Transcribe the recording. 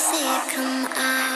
see it come out.